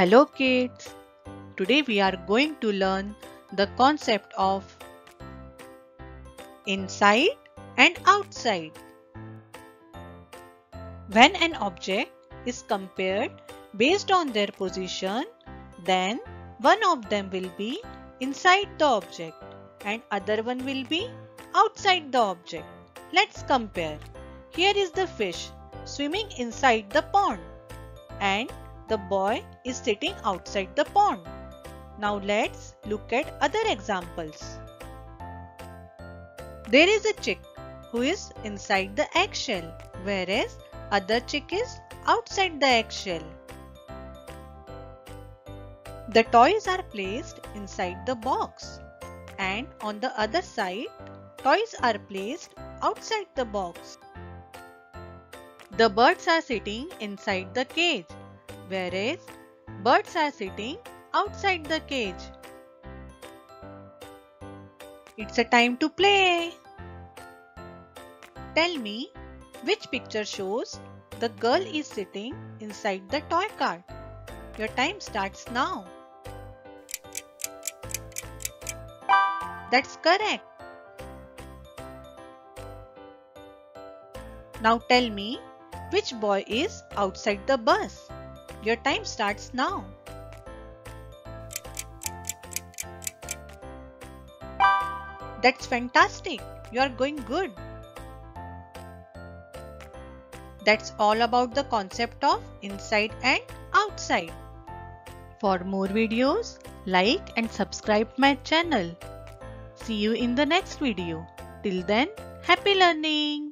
Hello kids! Today we are going to learn the concept of inside and outside. When an object is compared based on their position, then one of them will be inside the object and other one will be outside the object. Let's compare. Here is the fish swimming inside the pond and the boy is sitting outside the pond. Now let's look at other examples. There is a chick who is inside the eggshell whereas other chick is outside the eggshell. The toys are placed inside the box and on the other side toys are placed outside the box. The birds are sitting inside the cage whereas birds are sitting outside the cage. It's a time to play. Tell me which picture shows the girl is sitting inside the toy cart. Your time starts now. That's correct. Now tell me which boy is outside the bus. Your time starts now. That's fantastic. You are going good. That's all about the concept of inside and outside. For more videos, like and subscribe my channel. See you in the next video. Till then, happy learning!